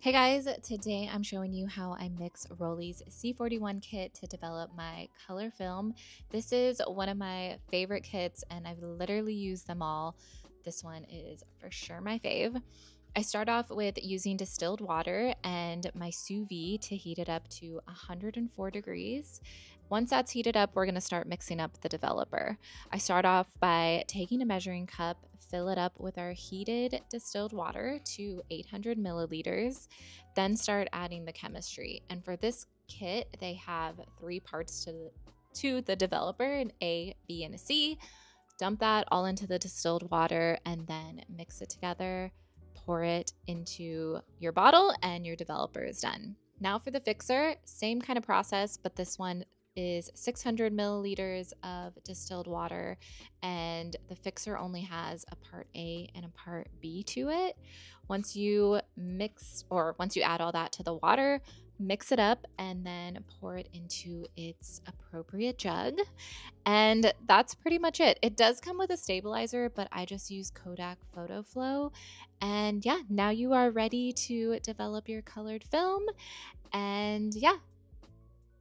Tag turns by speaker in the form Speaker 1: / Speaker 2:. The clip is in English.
Speaker 1: Hey guys, today I'm showing you how I mix Rollei's C41 kit to develop my color film. This is one of my favorite kits and I've literally used them all. This one is for sure my fave. I start off with using distilled water and my sous vide to heat it up to 104 degrees. Once that's heated up, we're gonna start mixing up the developer. I start off by taking a measuring cup, fill it up with our heated distilled water to 800 milliliters, then start adding the chemistry. And for this kit, they have three parts to the, to the developer, an A, B, and a C. Dump that all into the distilled water and then mix it together pour it into your bottle and your developer is done. Now for the fixer, same kind of process, but this one is 600 milliliters of distilled water, and the fixer only has a part A and a part B to it. Once you mix or once you add all that to the water, mix it up, and then pour it into its appropriate jug. And that's pretty much it. It does come with a stabilizer, but I just use Kodak Photo-Flo. And yeah, now you are ready to develop your colored film. And yeah,